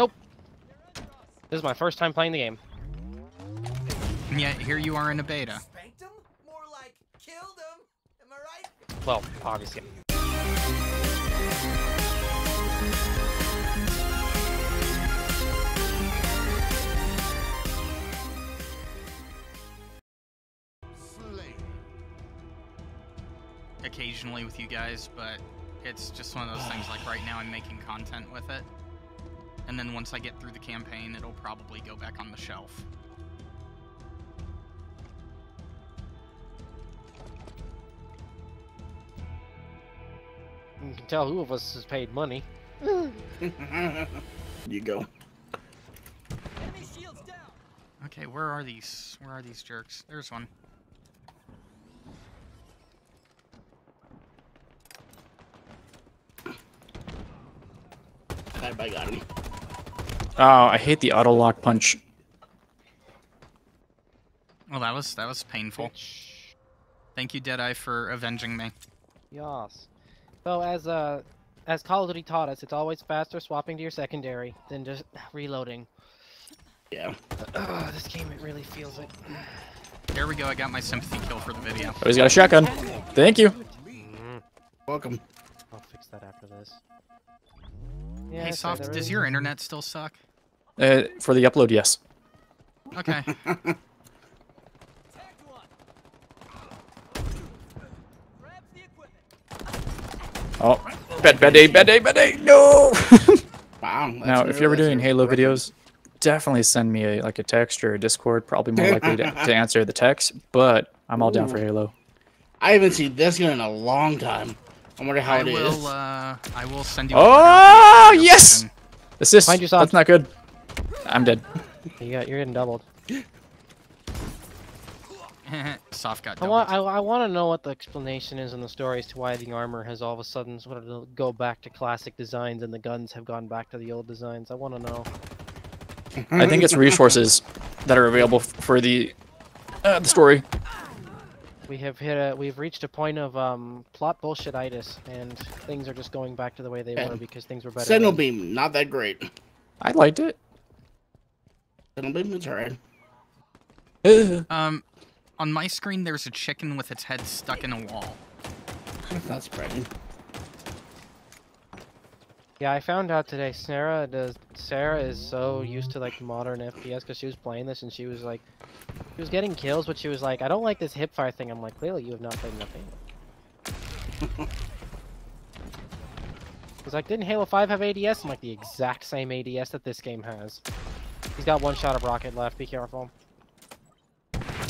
Nope. This is my first time playing the game. And yet here you are in a beta. Him? More like killed him. Am I right? Well, obviously. occasionally with you guys, but it's just one of those things like right now I'm making content with it. And then once I get through the campaign, it'll probably go back on the shelf. You can tell who of us has paid money. you go. Enemy shields down. Okay, where are these? Where are these jerks? There's one. I, I got him. Oh, I hate the auto lock punch. Well, that was that was painful. Thank you, Deadeye, for avenging me. Yas. So as uh as Call of Duty taught us, it's always faster swapping to your secondary than just reloading. Yeah. Ugh, this game it really feels it. There we go. I got my sympathy kill for the video. Oh, he's got a shotgun. Thank you. Welcome. I'll fix that after this. hey, Yeah, so Soft, does your internet still suck? Uh, for the upload, yes. Okay. Tagged one. Grabs the equipment. Oh, bad, bad day, bad day, bad day. No. Wow. now, if you're ever doing Halo really- videos, definitely send me a, like a text or a Discord. Probably more likely to, to answer the text, but I'm all down for Halo. I haven't seen this gun in a long time. I wonder how I it is. will. Uh, I will send you. Oh, a yes! Assist. Find your Soft. That's not good. I'm dead. You got, you're getting doubled. Soft got I doubled. want I, I want to know what the explanation is in the story as to why the armor has all of a sudden sort of go back to classic designs and the guns have gone back to the old designs. I want to know. I think it's resources that are available for the uh, the story. We have hit a we've reached a point of um plot bullshititis and things are just going back to the way they Yeah. were because things were better. Sentinel beam, not that great. I liked it. Sentinel beam, it's alright. Uh, Um, on my screen, there's a chicken with its head stuck in a wall. That's not surprising. Yeah, I found out today. Sarah does. Sarah is so used to like modern FPS because she was playing this and she was like, she was getting kills, but she was like, I don't like this hipfire thing. I'm like, clearly you have not played enough Halo. He's like, didn't Halo 5 have ADS? I'm like, the exact same ADS that this game has. He's got one shot of rocket left. Be careful.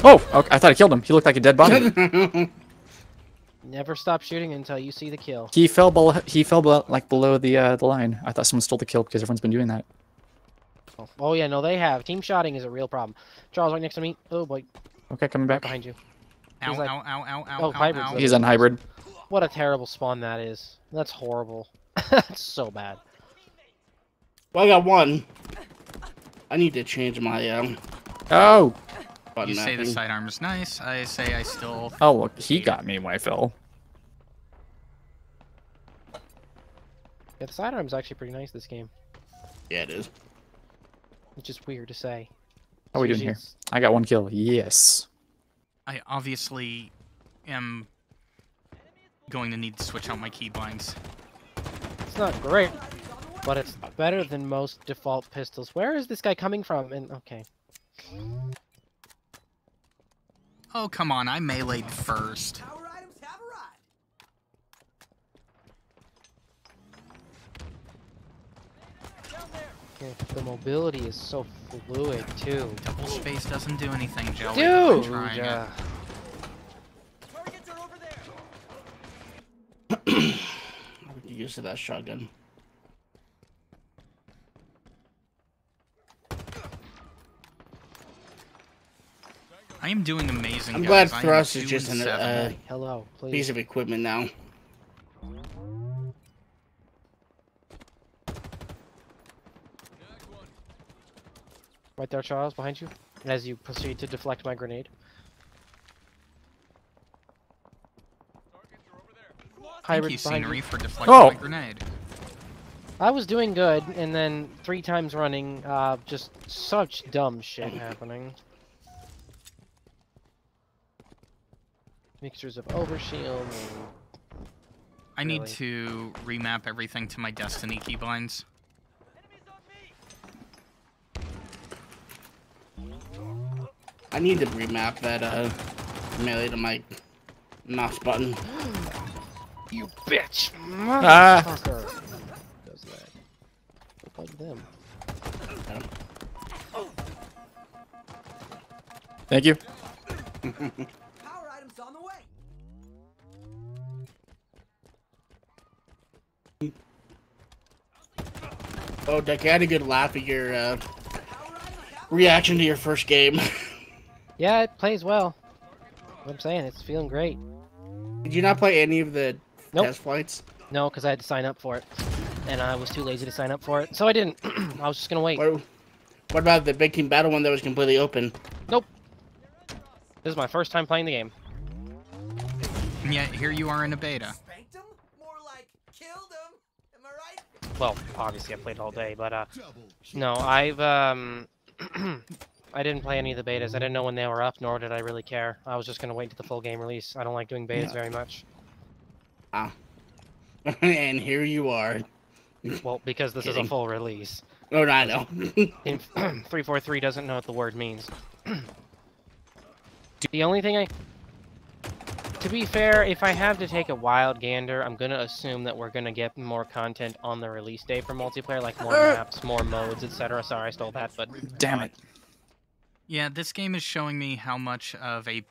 oh, okay, I thought I killed him. He looked like a dead body. Never stop shooting until you see the kill. he fell below. He fell below, like below the uh, the line. I thought someone stole the kill because everyone's been doing that. Oh, oh yeah, no, they have. Team shotting is a real problem. Charles, right next to me. Oh boy, Okay, coming right back. behind you. Ow, like- ow, ow, ow, ow, Oh, ow, ow. He's on hybrid. What a terrible spawn that is. That's horrible. That's so bad. well, I got one. I need to change my um. Oh, Button You say the mapping. is nice. I say I still. oh, look, he got me when I fell. Yeah, the sidearm's actually pretty nice this game, Yeah, it is. It's just weird to say. How are we doing here? I got one kill. Yes. I obviously am going to need to switch out my keybinds. It's not great, but it's better than most default pistols. Where is this guy coming from? And okay, Oh come on! I meleeed first. Power items have arrived. Okay, the mobility is so fluid too. Double space doesn't do anything, Joey. Dude, I'm trying it. uh, Targets are over there. I'll get used to that shotgun. I am doing amazing. I'm guys. glad I thrust is just and an uh, hello, please. piece of equipment now. Right there, Charles, behind you. As you proceed to deflect my grenade. Thank you, scenery, you. for deflecting Oh. my grenade. I was doing good, and then three times running, uh, just such dumb shit happening. Mixtures of overshield and I need to remap everything to my Destiny keybinds. I need to remap that uh melee to my mouse button. You bitch! Ah. Motherfucker. Does that. Look like them. Thank you. Power items on the way. Oh, Duck, I had a good laugh at your uh, Power items have reaction to your first game. Yeah, it plays well. What I'm saying, it's feeling great. Did you not play any of the Nope. test flights? No, because I had to sign up for it. And I was too lazy to sign up for it, so I didn't. I was just gonna wait. What, what about the big team battle one that was completely open? Nope. This is my first time playing the game. And yet here you are in a beta. spanked them? More like killed them. Am I right? Well, obviously I played all day, but uh, no, I've um, I didn't play any of the betas. I didn't know when they were up, nor did I really care. I was just gonna wait to the full game release. I don't like doing betas Yeah. very much. Ah, and here you are. Well, because this is a full release. Oh, no, I know. 343 doesn't know what the word means. the only thing I... To be fair, if I have to take a wild gander, I'm gonna assume that we're gonna get more content on the release day for multiplayer, like more Uh. maps, more modes, etc. Sorry, I stole that, but Damn it. Yeah, this game is showing me how much of a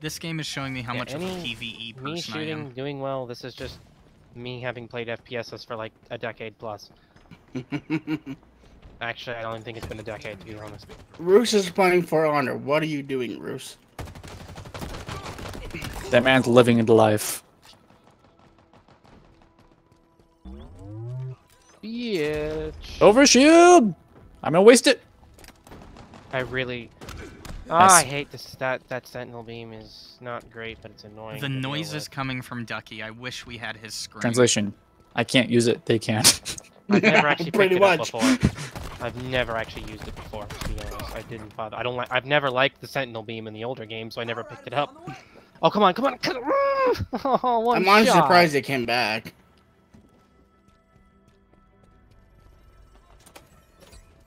this game is showing me how Yeah, much of a any- PvE me person I shooting, am. doing well, this is just me having played FPSs for like a decade plus. Actually, I don't even think it's been a decade, to be honest. Roos is playing For Honor. What are you doing, Roos? That man's living the life. Bitch! Overshield! I'm gonna waste it. I really. Ah, I hate this. That that sentinel beam is not great, but it's annoying. The noise is coming from Ducky. I wish we had his screen. Translation. I can't use it. They can. I've never actually Pretty picked it much. up before. I've never actually used it before. To be honest, I didn't bother. I don't like. I've never liked the sentinel beam in the older games, so I never picked it up. On the way. Oh come on, come on! come on. Oh, one I'm honestly shot. surprised they came back.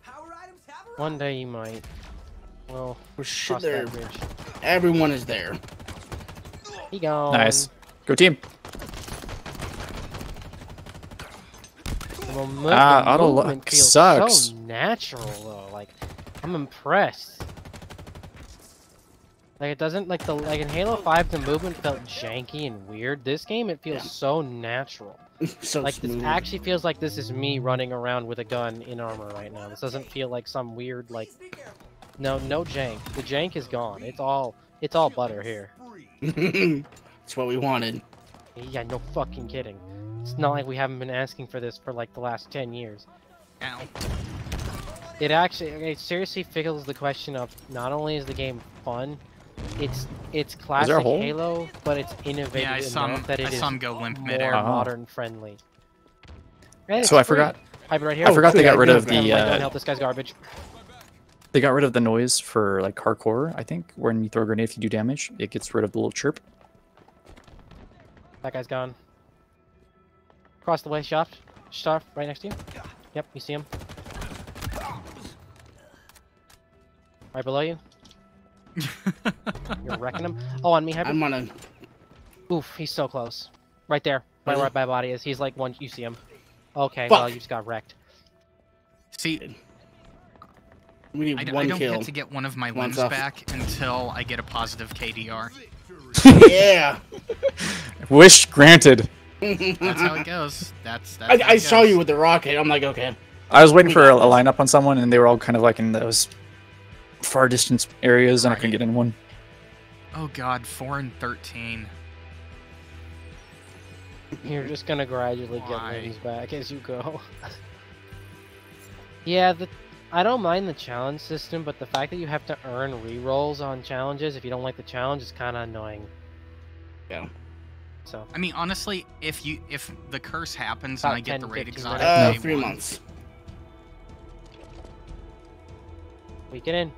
Power items have arrived. One day you might. Well, Well, shit, cross there. that bridge. Everyone is there. He gone. nice. Go team. The Ah, the auto movement lock sucks. So natural though. Like, I'm impressed. Like it doesn't like the like in Halo 5 the movement felt janky and weird. This game it feels Yeah. so natural. so Like smooth. this actually feels like this is me running around with a gun in armor right now. This doesn't feel like some weird like Please be careful. no no jank. The jank is gone. It's all it's all butter here. it's what we wanted. Yeah, no fucking kidding. It's not like we haven't been asking for this for like the last 10 years. Ow. It actually, it seriously fills the question of not only is the game fun, it's it's classic? Halo, but it's innovative Yeah, I saw him, enough that I it is saw him go limp more midair. Uh-huh. modern friendly. And it's So I forgot. Hybrid right here. I forgot they got rid of do the uh, help this guy's garbage. they got rid of the noise for like hardcore. I think when you throw a grenade, if you do damage, it gets rid of the little chirp. That guy's gone. Across the way, shaft. Shaft right next to you. Yep, you see him. Right below you. You're wrecking him. Oh, on me, Hybrid. I'm on a. Oof, he's so close. Right there. Right Really? where my body is. He's like one. You see him. Okay, well, Fuck. you just got wrecked. See, We need I, d- I one I don't kill. get to get one of my limbs back until I get a positive KDR. yeah. Wish granted. That's how it goes. That's that's. I, how I it saw you with the rocket. I'm like, okay. I was waiting for a, a lineup on someone, and they were all kind of like in those far distance areas, and I couldn't get in one. Oh God, four and thirteen. You're just gonna gradually get Why? limbs back as you go. yeah, the I don't mind the challenge system, but the fact that you have to earn rerolls on challenges if you don't like the challenge is kind of annoying. Yeah. So I mean, honestly, if you if the curse happens About and I get the raid 15 exotic. Uh, three one, months. we get in.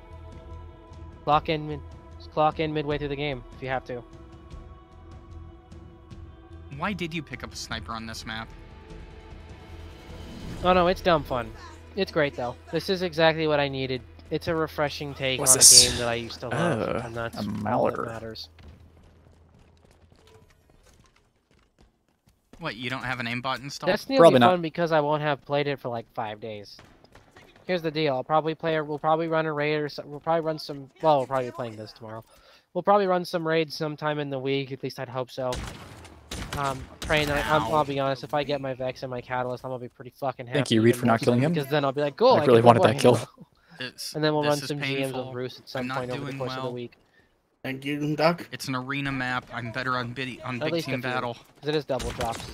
Clock in. Mid- clock in midway through the game if you have to. Why did you pick up a sniper on this map? Oh no, it's dumb fun. It's great though. This is exactly what I needed. It's a refreshing take What's on this? a game that I used to love, Uh, and that's a all that matters. What, you don't have an aimbot installed? Destiny will Probably be not. because I won't have played it for like five days. Here's the deal: I'll probably play. We'll probably run a raid or some, we'll probably run some. Well, we'll probably be playing this tomorrow. We'll probably run some raids sometime in the week. At least I'd hope so. Um, praying that I, I'm, I'll be honest. If I get my Vex and my Catalyst, I'm gonna be pretty fucking happy. Thank you, Reed, for not killing him. Because then I'll be like, cool. I I really wanted that kill. Halo. It's, And then we'll run is some GMs painful. with Bruce at some point over the doing course of the week. Thank you, Doc. It's an arena map. I'm better on big on big team battle. few. battle. 'Cause it is double drops.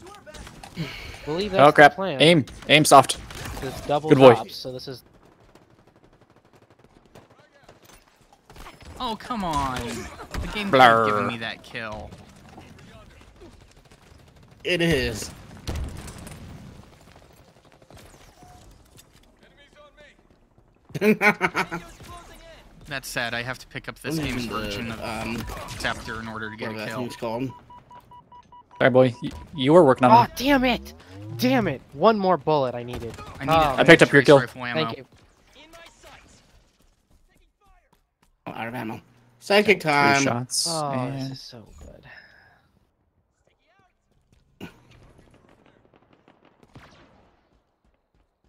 Do our best. Believe that's Oh the crap! plan. Aim, aim soft. It's double Good boy. drops, so this is Oh come on! The game Blur. could have given me that kill. It is. That said, I have to pick up this What is game's the, version of um, Scepter in order to get whatever a that kill. thing's called. Sorry, boy. You, you were working on it. Oh, them. damn it! Damn it! One more bullet I needed. I need Oh. I I picked up your kill. Thank you. Oh, out of ammo. Psychic Three time. shots. Oh, this is so good.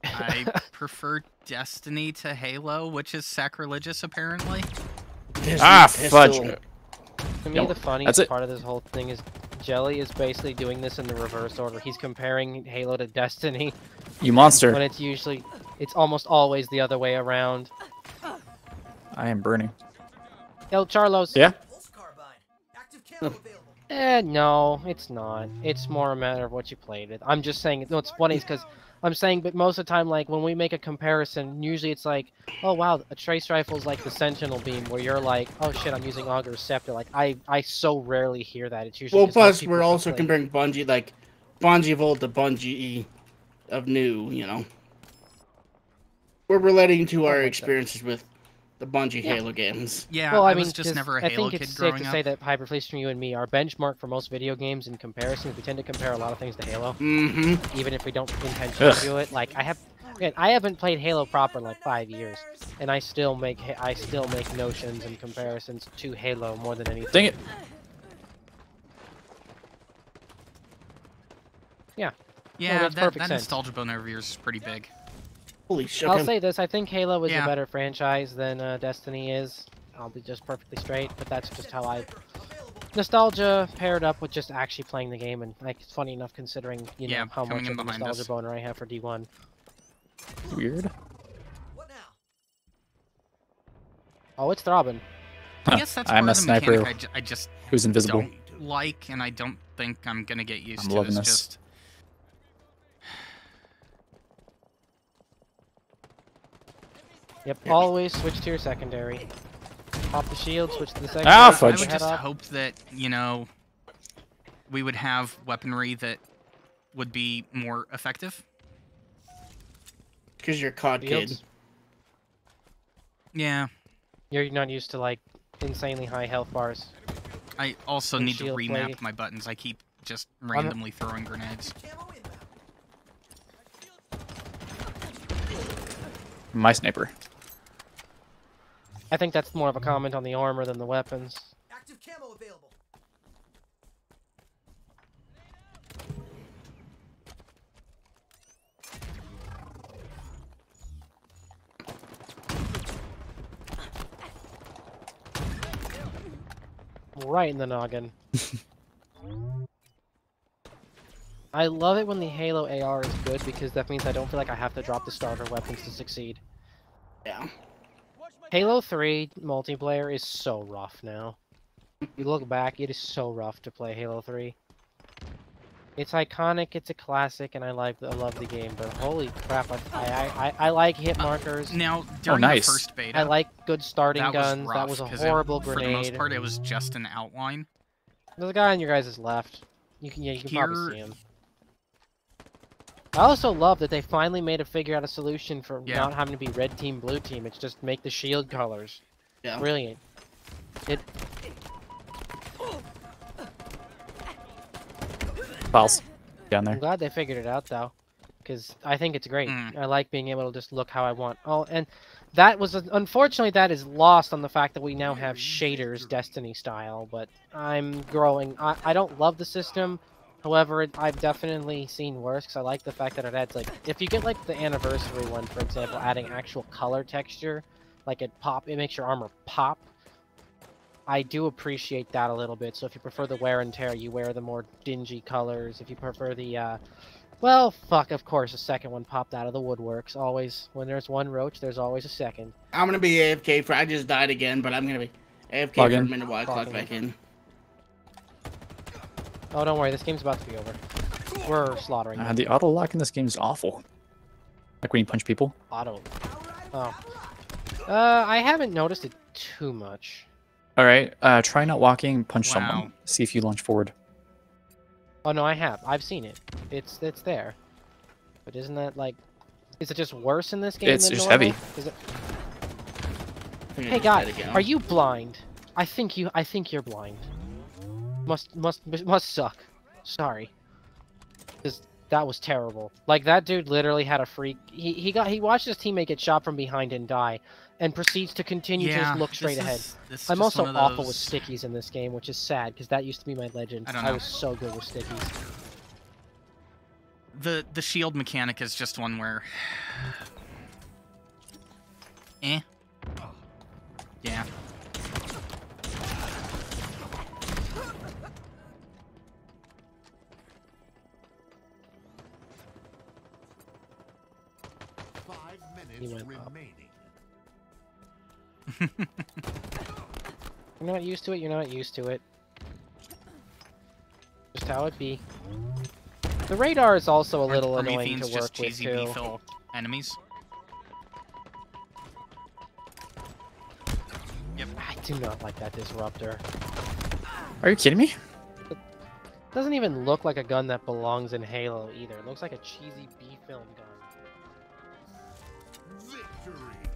I prefer Destiny to Halo, which is sacrilegious apparently. Disney Ah, pistol. fudge. To me, Yep, the funniest part of this whole thing is Jelly is basically doing this in the reverse order. He's comparing Halo to Destiny You monster. when it's usually, it's almost always the other way around. I am burning. El Charlos. Yeah. Eh, no, it's not. It's more a matter of what you played with. I'm just saying. No, it's funny because I'm saying, but most of the time, like when we make a comparison, usually it's like, oh wow, a trace rifle is like the Sentinel beam, where you're like, oh shit, I'm using Auger Scepter. Like I, I so rarely hear that. It's usually Well, plus we're also comparing Bungie, like Bungie of old to Bungie of new. You know, we're relating to our experiences with the Bungie Yeah. Halo games. Yeah, Well, I, I mean, was just 'cause never a I Halo I think kid it's safe growing to up. say that Hyperfleet from you and me, our benchmark for most video games in comparisons, we tend to compare a lot of things to Halo, Mm-hmm. even if we don't intentionally Ugh. do it. Like I have, again, I haven't played Halo proper in like five years, and I still make I still make notions and comparisons to Halo more than anything. Dang it. yeah, makes that, that nostalgia bone over yours is pretty big. Holy shit! I'll say this: I think Halo is Yeah. a better franchise than uh, Destiny is. I'll be just perfectly straight, but that's just how I nostalgia paired up with just actually playing the game, and like it's funny enough considering you know how much in of a behind nostalgia us. boner I have for D1. Weird. What now? Oh, it's throbbing. I guess that's I'm a the sniper I, ju- I just who's invisible. don't like, and I don't think I'm gonna get used I'm to. loving Is this. just Yep, always switch to your secondary. Pop the shield, switch to the secondary. Ah, I put your fudge. would just hope that you know we would have weaponry that would be more effective. because you're COD kid. Shields. Yeah, You're not used to like insanely high health bars. I also And need to remap plate. my buttons. I keep just randomly throwing grenades. My sniper. I think that's more of a comment on the armor than the weapons. Active camo available. Right in the noggin. I love it when the Halo AR is good because that means I don't feel like I have to drop the starter weapons to succeed. Yeah. Halo 3 multiplayer is so rough now. You look back, it is so rough to play Halo 3. It's iconic, it's a classic, and I like I love the game, but holy crap, I I, I, I like hit uh, markers. Now, oh, during nice. the first beta, I like good starting that guns. was that rough, was a 'cause it- horrible For the most part, it was just an outline. There's a guy on your guys' left. You can yeah, you can probably see him. I also love that they finally made a figure out a solution for Yeah. not having to be red team, blue team. It's just make the shield colors. Yeah. Brilliant. It Files down there. I'm there. glad they figured it out though, because I think it's great. Mm. I like being able to just look how I want. Oh, and that was unfortunately that is lost on the fact that we now have shaders Destiny style. But I'm growing. I, I don't love the system. However, it, I've definitely seen worse because I like the fact that it adds like if you get like the anniversary one, for example, adding actual color texture, like it pop, it makes your armor pop. I do appreciate that a little bit. So if you prefer the wear and tear, you wear the more dingy colors. If you prefer the, uh, well, fuck, of course, the second one popped out of the woodworks. Always, when there's one roach, there's always a second. I'm gonna be AFK for. I just died again, but I'm gonna be AFK Log for a minute while I clock Log in. back in. Oh, don't worry, this game's about to be over. We're slaughtering Uh, them. the auto lock in this game is awful. Like when you punch people. auto. Oh. Uh, I haven't noticed it too much. All right, uh, try not walking. Punch Wow. someone. See if you launch forward. Oh no, I have. I've seen it. It's it's there. But isn't that like? Is it just worse in this game? It's than just normal? heavy. Is it... I think I Hey just guy, died again. are you blind? I think you. I think you're blind. Must must must suck. Sorry. Cause that was terrible. Like that dude literally had a freak. He he got he watched his teammate get shot from behind and die, and proceeds to continue to just look straight ahead. is- this I'm also of awful with stickies in this game, which is sad because that used to be my legend. I don't was so good with stickies. The the shield mechanic is just one where. eh. Yeah. He minutes went up. remaining. You're not used to it. You're not used to it. Just how it be. The radar is also a little the annoying to work just with cheesy too. B-fill enemies. I do not like that disruptor. Are you kidding me? It Doesn't even look like a gun that belongs in Halo either. It looks like a cheesy B film gun. Victory.